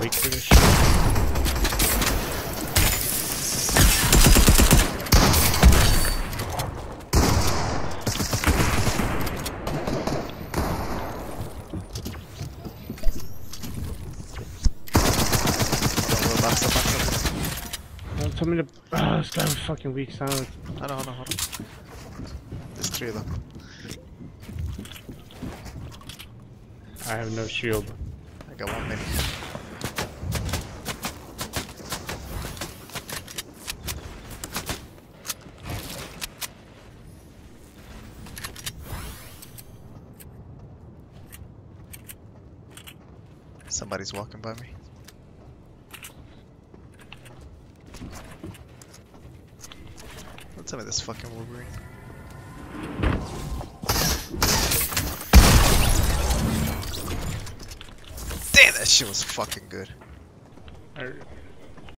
wait for this Don't tell me to. Oh, this guy was fucking weak silence. I know, I know, I know. There's three of them. I have no shield. I got one minute. Somebody's walking by me. Tell me this fucking Wolverine. Damn, that shit was fucking good.